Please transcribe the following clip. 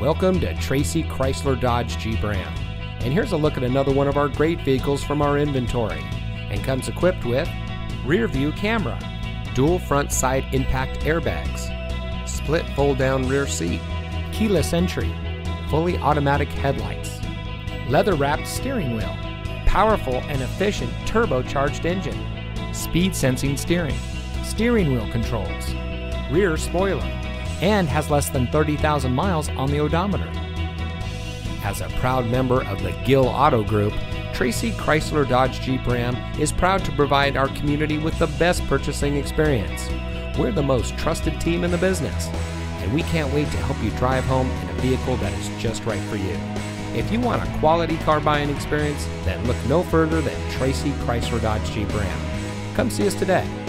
Welcome to Tracy Chrysler Dodge Jeep Ram. And here's a look at another one of our great vehicles from our inventory. And comes equipped with rear view camera, dual front side impact airbags, split fold down rear seat, keyless entry, fully automatic headlights, leather wrapped steering wheel, powerful and efficient turbocharged engine, speed sensing steering, steering wheel controls, rear spoiler, and has less than 30,000 miles on the odometer. As a proud member of the Gill Auto Group, Tracy Chrysler Dodge Jeep Ram is proud to provide our community with the best purchasing experience. We're the most trusted team in the business, and we can't wait to help you drive home in a vehicle that is just right for you. If you want a quality car buying experience, then look no further than Tracy Chrysler Dodge Jeep Ram. Come see us today